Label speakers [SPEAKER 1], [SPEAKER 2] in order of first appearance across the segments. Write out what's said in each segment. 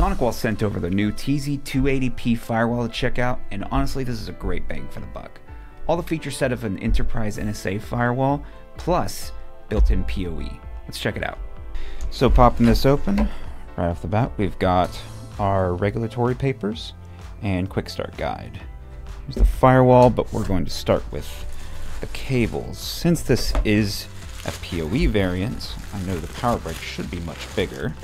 [SPEAKER 1] SonicWall sent over the new TZ280p firewall to check out, and honestly, this is a great bang for the buck. All the feature set of an enterprise NSA firewall, plus built-in PoE. Let's check it out. So popping this open, right off the bat, we've got our regulatory papers and quick start guide. Here's the firewall, but we're going to start with the cables. Since this is a PoE variant, I know the power brick should be much bigger.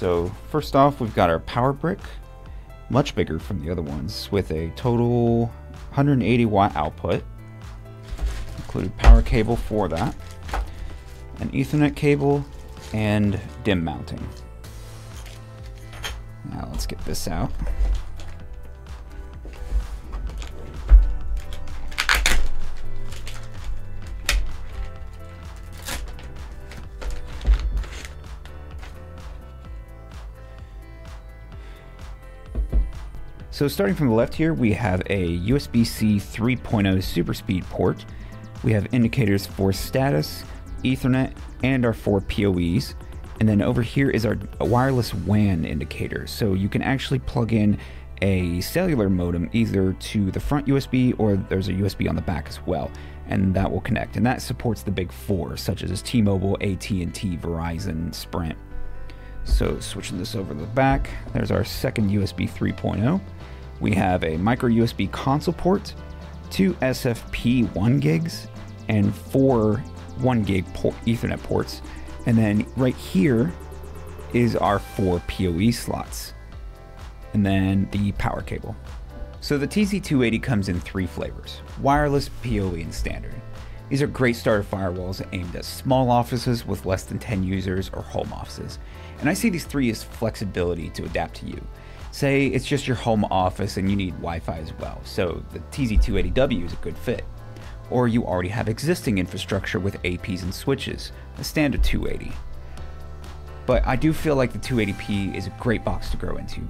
[SPEAKER 1] So first off, we've got our power brick, much bigger from the other ones, with a total 180 watt output, included power cable for that, an ethernet cable, and dim mounting. Now let's get this out. So starting from the left here, we have a USB-C 3.0 super speed port. We have indicators for status, Ethernet, and our four PoEs. And then over here is our wireless WAN indicator. So you can actually plug in a cellular modem either to the front USB or there's a USB on the back as well. And that will connect. And that supports the big four, such as T-Mobile, AT&T, Verizon, Sprint. So switching this over to the back, there's our second USB 3.0 we have a micro USB console port, two SFP 1 gigs, and four 1 gig port, Ethernet ports. And then right here is our four PoE slots. And then the power cable. So the TZ280 comes in three flavors wireless, PoE, and standard. These are great starter firewalls aimed at small offices with less than 10 users or home offices. And I see these three as flexibility to adapt to you. Say it's just your home office and you need Wi Fi as well, so the TZ280W is a good fit. Or you already have existing infrastructure with APs and switches, a standard 280. But I do feel like the 280p is a great box to grow into.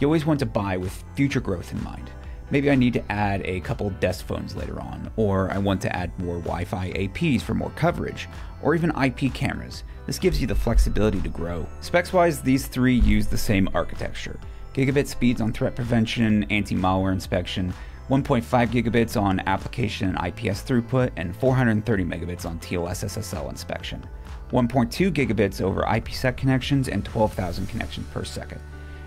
[SPEAKER 1] You always want to buy with future growth in mind. Maybe I need to add a couple desk phones later on, or I want to add more Wi Fi APs for more coverage, or even IP cameras. This gives you the flexibility to grow. Specs wise, these three use the same architecture gigabit speeds on threat prevention, anti-malware inspection, 1.5 gigabits on application and IPS throughput, and 430 megabits on TLS SSL inspection. 1.2 gigabits over IPsec connections and 12,000 connections per second.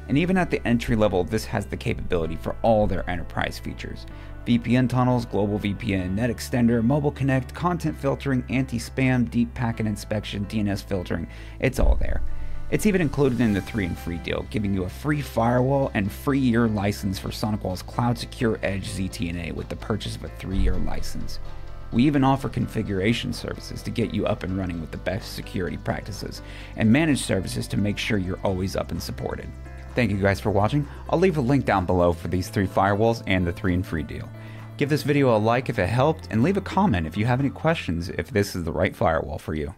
[SPEAKER 1] And even at the entry level, this has the capability for all their enterprise features. VPN tunnels, global VPN, net extender, mobile connect, content filtering, anti-spam, deep packet inspection, DNS filtering, it's all there. It's even included in the 3 and free deal, giving you a free firewall and free year license for SonicWall's Cloud Secure Edge ZTNA with the purchase of a 3 year license. We even offer configuration services to get you up and running with the best security practices, and managed services to make sure you're always up and supported. Thank you guys for watching. I'll leave a link down below for these three firewalls and the 3 and free deal. Give this video a like if it helped, and leave a comment if you have any questions if this is the right firewall for you.